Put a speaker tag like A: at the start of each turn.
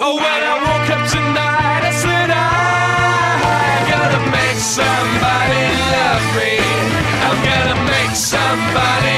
A: Oh, when I woke up tonight, I said I gotta make somebody love me. I'm gonna make somebody